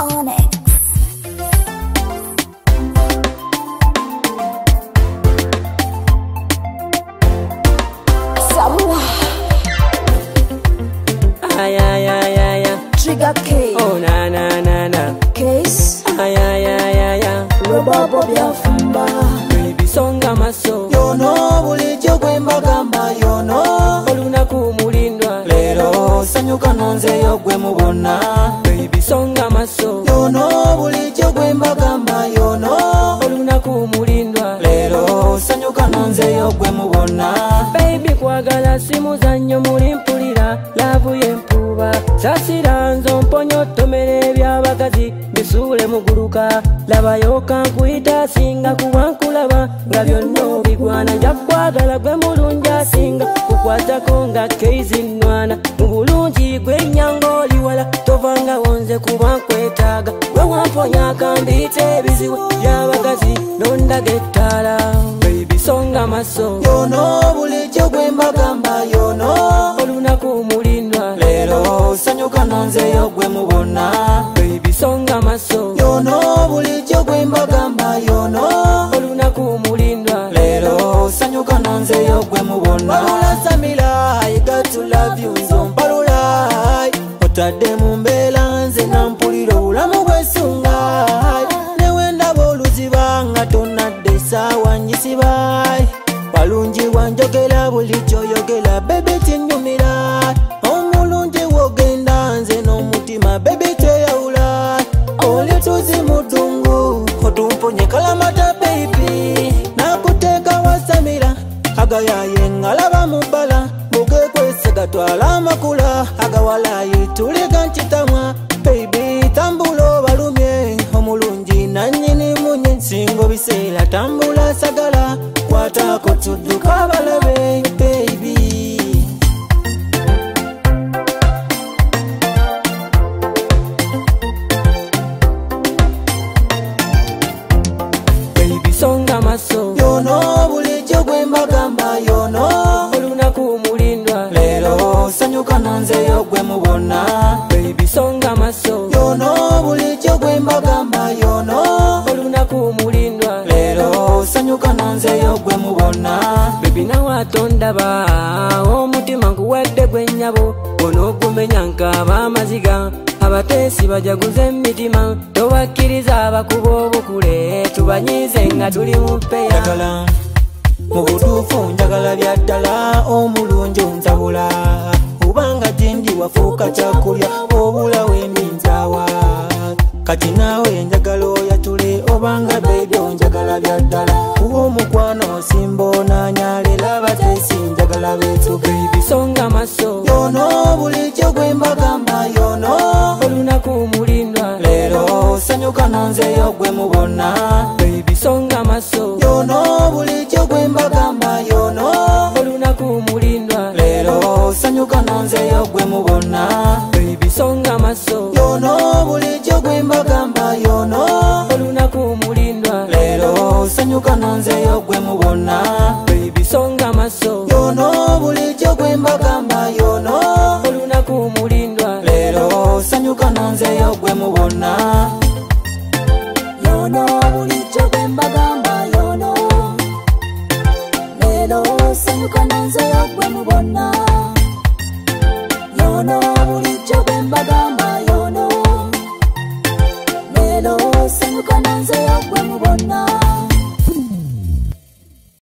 ay ay ay ay ay, ay ay ay trigger case, oh na na na na, baby yo yo no no sanyuka nonze yo nonzeyo gwe mubona nkwagala simuzannyo mulimpulira laavu yempuuba sasiranzo mponyotomera ebyabagazi bisuule muguluka labayoka nkuyita asinga kuwankulaba nga byonna obigwana jakwagala gwe mulungi asinga kukwatako nga keizi nnwana mubulungi gwe nyanga oli wala tovanga wonze kubankwetaaga gwe wamponya akambiita ebizibu byabagazi nondaga ettaala ebisonga maso yonoobulijo gwem nzeyo gwe mubona ebisonga maso yono bulijjo gwe mbagamba yono olunaku mulindwa leero osanyuka na nzeyo gwe mubona balulasamira igatulavyuzo balula otadde mu mbeera nze nampulira obulamu bwesunga newendaba oluziba nga tonadde sawanyisiba balungi bwanjogera bulijjo yogera bebe kinyumira bebiteyawula oli tuzi mudungu otumponye kalamata baibi nakuteka wasamira agayaye ngalaba mubala mugekwese gatwala amakula agawalayi tuliga ncitamwa baibi tambula obalumye omulungi nanyini munye singo biseera tambula sagala kwatako tuduka abalabe baibi maso yono bulijjo gwembagamba yono olunaku mulindwa leero sanyuka nanzeyo gwe mubona ebisonga maso yono bulijjo gwembagamba yono olunaku mulindwa leero sanyuka nanzeyo gwe mubona bebinawatondaba omutima nguwadde gwennyabo onookumenyanka abaamaziga abateesi bajaguza emitima towakkiriza abakuba obukule tubanyize nga tuli mu peyaagala mu butuufu njagala bya ddala omulungi onsabula kubanga tindi wafuuka kyakulya obulawo eminzaawa kati naawe njagala oyatule obanga bebyo njagala bya ddala kuba omukwano osimba onaanyalera abateesi njagala beetuga ebisonga maso ono bulijjo gwe mbagamba yono olunaku mulindwa leero sanyuka nanzeyo gwe mubona ebisonga maso yono bulijjo gwe mbagamba yono olunaku mulindwa leero sanyuka nanzeyo gwe mubona ebisonga maso yono bulijjo gwe mbagamba yono olunaku mulindwa leero sanyuka nanzeyo gwe mubona ebisonga maso yono bulijjo gwe mbagamba nsonzeyo gwe mubona yono bulijjo gwe mbagamba yono leero sanyuka nonzeyo gwe mubona